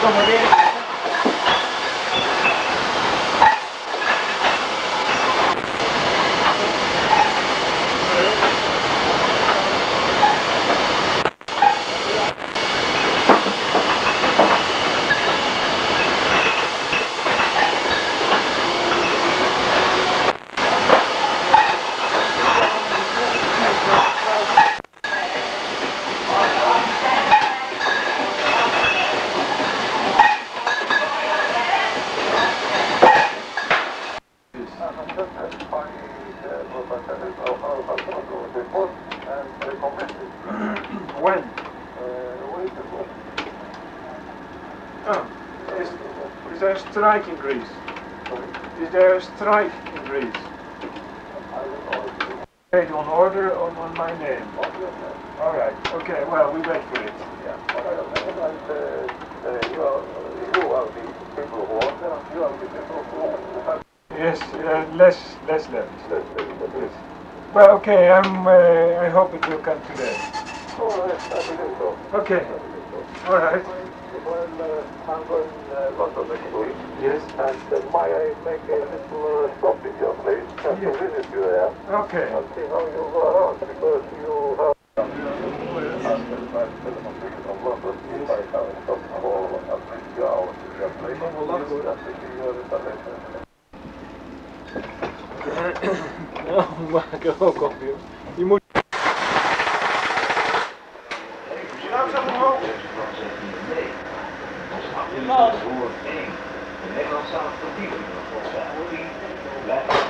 ともです。When? Oh, is, is there a strike in Greece? Is there a strike in Greece? Paid on order or on my name? All right. Okay. Well, we wait for it. Yes. Uh, less, less. Yes. Well, okay. I'm. Uh, I hope it will come today. Okay. All right. Well, I'm going uh, London next week, Yes. and uh, might I make a little uh, stop in your place just to visit you there Okay. and see how you go around because you have. from London, if I have a stop for at least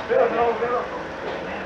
two